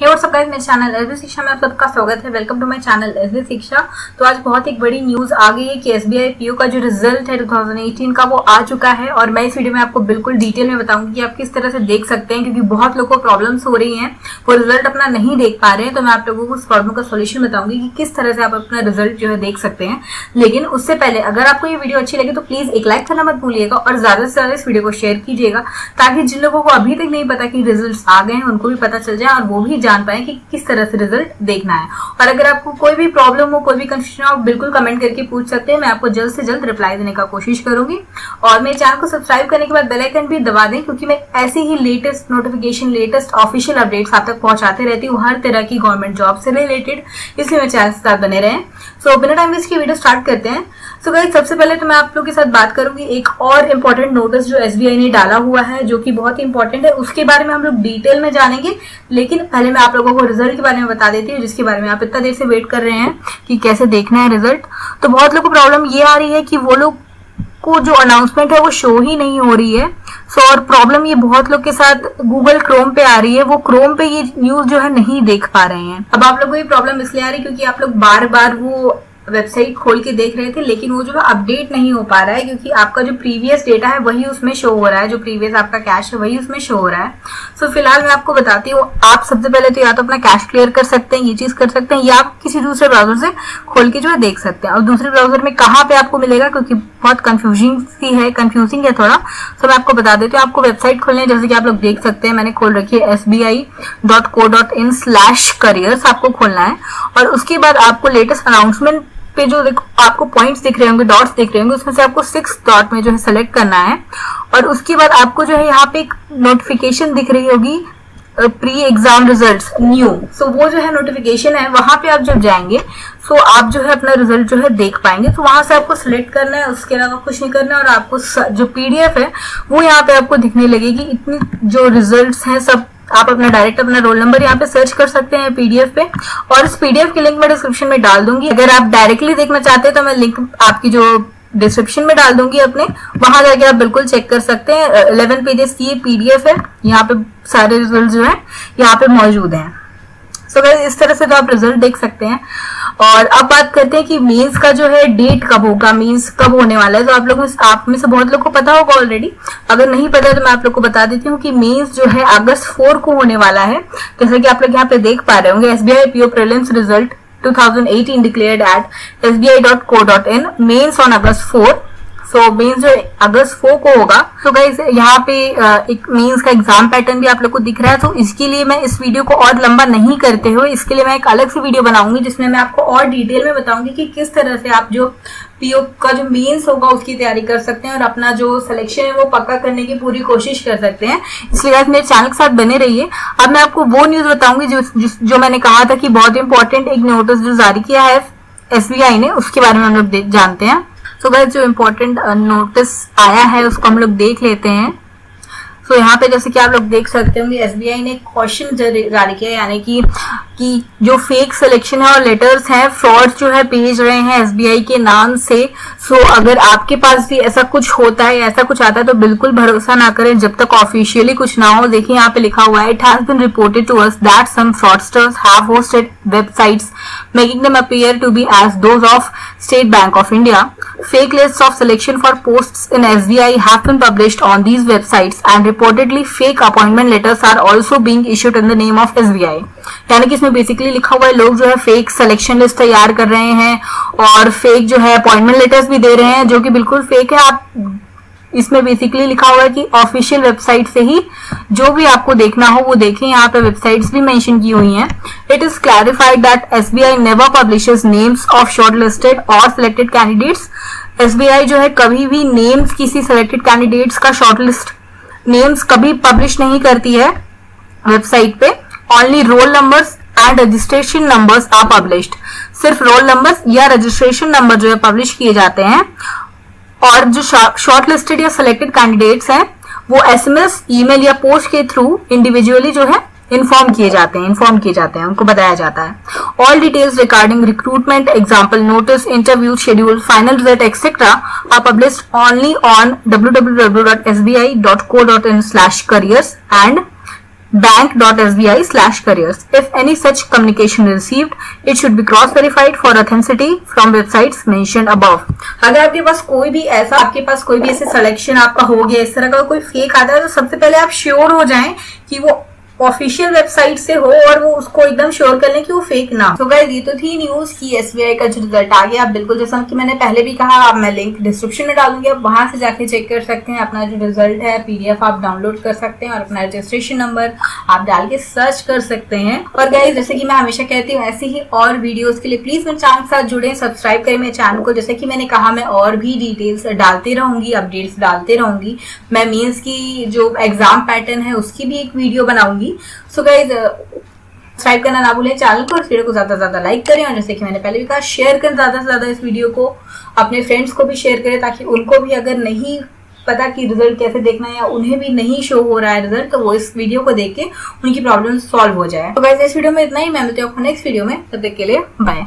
हे what's up guys मेरे channel SB Shiksha में आप सबका स्वागत है। Welcome to my channel SB Shiksha तो आज बहुत एक बड़ी न्यूज़ आ गई है कि एसबीआई पीओ का जो रिज़ल्ट है 2018 का वो आ चुका है और मैं इस वीडियो में आपको बिल्कुल डिटेल में बताऊँगी कि आप किस तरह से देख सकते हैं, क्योंकि बहुत लोगों को प्रॉब्लम्स हो रही हैं। वो रिज़ल्ट अपना नहीं देख पा रहे हैं तो मैं आप लोगों को उस प्रॉब्लम का सोल्यूशन बताऊँगी कि किस तरह से आप अपना रिज़ल्ट जो है देख सकते हैं। लेकिन उससे पहले, अगर आपको ये वीडियो अच्छी लगे तो प्लीज़ एक लाइक करना मत भूलिएगा और ज़्यादा से ज़्यादा इस वीडियो को शेयर कीजिएगा, ताकि जिन लोगों को अभी तक नहीं पता कि रिज़ल्ट आ गए हैं, उनको भी पता चल जाए और वो भी जान पाए कि किस तरह से रिज़ल्ट देखना है। और अगर आपको कोई भी प्रॉब्लम हो, कोई भी कंफ्यूजन हो बिल्कुल कमेंट करके पूछ सकते हैं। मैं आपको जल्द से जल्द रिप्लाई देने का कोशिश करूँगी। और मेरे चैनल को सब्सक्राइब करने के बाद बेल आइकन भी दबा दें, क्योंकि मैं ऐसे ही latest notification latest official updates आप तक पहुंचाते रहती हूँ, हर तरह की गवर्नमेंट जॉब से रिलेटेड इसलिए मेरे चैनल के साथ बने रहे। सो बिना टाइम वेस्ट की वीडियो स्टार्ट करते हैं। सो गाइस सबसे पहले तो मैं आप लोगों के साथ बात करूँगी एक और इम्पोर्टेंट नोटिस जो एसबीआई ने डाला हुआ है जो कि बहुत ही इंपॉर्टेंट है। उसके बारे में हम लोग डिटेल में जानेंगे लेकिन पहले मैं आप लोगों को रिज़ल्ट के बारे में बता देती हूँ जिसके बारे में आप इतना देर से वेट कर रहे हैं कि कैसे देखना है रिज़ल्ट तो बहुत लोग को प्रॉब्लम ये आ रही है कि वो लोग को जो अनाउंसमेंट है वो शो ही नहीं हो रही है। सो so, और प्रॉब्लम ये बहुत लोग के साथ गूगल क्रोम पे आ रही है। वो क्रोम पे ये न्यूज़ जो है नहीं देख पा रहे हैं। अब आप लोगों को ये प्रॉब्लम इसलिए आ रही है क्योंकि आप लोग बार बार वो वेबसाइट खोल के देख रहे थे लेकिन वो जो है अपडेट नहीं हो पा रहा है क्योंकि आपका जो प्रीवियस डेटा है वही उसमें शो हो रहा है जो प्रीवियस आपका कैश है वही उसमें शो हो रहा है। सो so, फ़िलहाल मैं आपको बताती हूँ आप सबसे पहले तो या तो अपना कैश क्लियर कर सकते हैं ये चीज़ कर सकते हैं या आप किसी दूसरे ब्राउज़र से खोल के जो है देख सकते हैं। और दूसरे ब्राउज़र में कहाँ पे आपको मिलेगा क्योंकि बहुत कंफ्यूजिंग सी है कंफ्यूजिंग है थोड़ा। सो so, मैं आपको बता देती हूँ आपको वेबसाइट खोलने जैसे कि आप लोग देख सकते हैं मैंने खोल रखी है S B I dot co dot in slash careers आपको खोलना है। और उसके बाद आपको लेटेस्ट अनाउंसमेंट पे जो देखो, आपको पॉइंट्स दिख रहे होंगे डॉट्स दिख रहे होंगे, उसमें से आपको सिक्स डॉट में जो है सेलेक्ट करना है। और उसके बाद आपको जो है यहाँ पे एक नोटिफिकेशन दिख रही होगी pre exam result new so वो जो है नोटिफिकेशन है, वहाँ पे आप जब जाएँगे सो so आप जो है अपना रिज़ल्ट जो है देख पाएँगे। तो वहाँ से आपको सिलेक्ट करना है, उसके अलावा कुछ नहीं करना है, और आपको जो पीडीएफ है, वो यहाँ पे आपको दिखने लगेगी। इतनी जो रिजल्ट्स हैं, सब आप अपना डायरेक्ट अपना रोल नंबर यहाँ पे सर्च कर सकते हैं पीडीएफ पे और इस पीडीएफ की लिंक मैं डिस्क्रिप्शन में डाल दूँगी। अगर आप डायरेक्टली देखना चाहते हैं तो मैं लिंक आपकी जो डिस्क्रिप्शन में डाल दूँगी अपने वहाँ जाके आप बिल्कुल चेक कर सकते हैं। इलेवन पेजेस की पीडीएफ है यहाँ पे सारे रिज़ल्ट जो है यहाँ पे मौजूद है। सो so, इस तरह से तो आप रिज़ल्ट देख सकते हैं। और अब बात करते हैं कि मेंस का जो है डेट कब होगा मेंस कब होने वाला है। तो आप लोग आप में से बहुत लोग को पता होगा ऑलरेडी अगर नहीं पता तो मैं आप लोग को बता देती हूँ कि मेंस जो है अगस्त फोर को होने वाला है। जैसा कि आप लोग यहाँ पे देख पा रहे होंगे SBI PO prelims result 2018 co dot in mains on August 4 so mains जो अगस्त फोर को होगा तो गाइज़ यहाँ पे एक मेन्स का एग्ज़ाम पैटर्न भी आप लोग को दिख रहा है। तो इसके लिए मैं इस वीडियो को और लंबा नहीं करते हुए, इसके लिए मैं एक अलग से वीडियो बनाऊँगी, जिसमें मैं आपको और डिटेल में बताऊँगी कि किस तरह से आप जो पीओ का जो मेंस होगा, उसकी तैयारी कर सकते हैं और अपना जो सिलेक्शन है, वो पक्का करने की पूरी कोशिश कर सकते हैं। इसलिए आज मेरे चैनल के साथ बने रहिए। अब मैं आपको वो न्यूज़ बताऊँगी जो जो मैंने कहा था कि बहुत इंपॉर्टेंट एक नोटिस जो जारी किया है एसबीआई ने, उसके बारे में हम लोग जानते हैं। सो so, जो इम्पोर्टेंट नोटिस uh, आया है उसको हम लोग देख लेते हैं। सो so, यहाँ पे जैसे कि आप लोग देख सकते होंगे एसबीआई ने क्वेश्चन जारी किया यानी कि कि जो फेक सिलेक्शन है और लेटर्स हैं फ्रॉड जो है भेज रहे हैं एसबीआई के नाम से। सो so, अगर आपके पास भी ऐसा कुछ होता है ऐसा कुछ आता है तो बिल्कुल भरोसा ना करें। जब तक ऑफिशियली कुछ ना हो देखिए यहाँ पे लिखा हुआ है it has been reported to us that some fraudsters have hosted websites making them appear to be as those of State Bank of India Fake lists of selection for posts in SBI have been published on these websites and reportedly fake appointment letters are also being issued in the name of SBI. यानी कि इसमें basically लिखा हुआ है, लोग जो है fake selection list तैयार कर रहे हैं और फेक जो है अपॉइंटमेंट लेटर्स भी दे रहे हैं, जो कि बिल्कुल फेक है। आप इसमें बेसिकली लिखा हुआ है कि ऑफिशियल वेबसाइट से ही जो भी आपको देखना हो, वो देखें। यहाँ पे वेबसाइट्स भी मेंशन की हुई हैं। It is clarified that SBI never publishes names of shortlisted और सिलेक्टेड कैंडिडेट्स एसबीआई जो है कभी भी नेम्स किसी सिलेक्टेड कैंडिडेट्स का शॉर्ट लिस्ट नेम्स कभी पब्लिश नहीं करती है वेबसाइट पे। Only roll numbers and registration numbers are published सिर्फ़ रोल नंबर्स या रजिस्ट्रेशन नंबर जो है पब्लिश किए जाते हैं। और जो शॉर्ट लिस्टेड या सिलेक्टेड कैंडिडेट्स हैं, वो एसएमएस ईमेल या पोस्ट के थ्रू इंडिविजुअली जो है इन्फॉर्म किए जाते हैं इन्फॉर्म किए जाते हैं उनको बताया जाता है all details regarding recruitment example notice interview schedule final result etcetera are publish only on W W W dot S B I dot co dot in slash careers and bank.sbi slash careers. If any such communication received, it should be cross-verified for authenticity from websites mentioned above. अगर आपके पास कोई भी ऐसा आपके पास कोई भी ऐसे selection आपका हो गया इस तरह का कोई फेक आता है तो सबसे पहले आप श्योर हो जाएँ कि वो ऑफिशियल वेबसाइट से हो और वो उसको एकदम श्योर कर लें कि वो फेक ना तो गाइज़ ये तो थी न्यूज़ की एसबीआई का जो रिज़ल्ट आ गया। बिल्कुल जैसा कि मैंने पहले भी कहा, आप मैं लिंक डिस्क्रिप्शन में डालूँगी। आप वहाँ से जाके चेक कर सकते हैं। अपना जो रिज़ल्ट है पीडीएफ आप डाउनलोड कर सकते हैं और अपना रजिस्ट्रेशन नंबर आप डाल के सर्च कर सकते हैं। और गाइज़ जैसे कि मैं हमेशा कहती हूँ, ऐसी ही और वीडियोज़ के लिए प्लीज़ मेरे चैनल के साथ जुड़े। सब्सक्राइब करें मेरे चैनल को। जैसे कि मैंने कहा, मैं और भी डिटेल्स डालते रहूँगी अपडेट्स डालते रहूँगी। मैं मीन्स की जो एग्ज़ाम पैटर्न है, उसकी भी एक वीडियो बनाऊँगी। सो गाइज़ सब्सक्राइब करना ना भूलें चैनल को और वीडियो को ज़्यादा से ज़्यादा लाइक करें और जैसे कि मैंने पहले भी कहा शेयर करें ज़्यादा से ज़्यादा इस वीडियो को, अपने फ्रेंड्स को भी शेयर करें ताकि उनको भी अगर नहीं पता कि रिज़ल्ट कैसे देखना है या उन्हें भी नहीं शो हो रहा है रिज़ल्ट तो वो इस वीडियो को देख के उनकी प्रॉब्लम सॉल्व हो जाए। तो वैसे इस वीडियो में इतना ही। मैं मिलती हूँ नेक्स्ट वीडियो में। तब तक के लिए बाय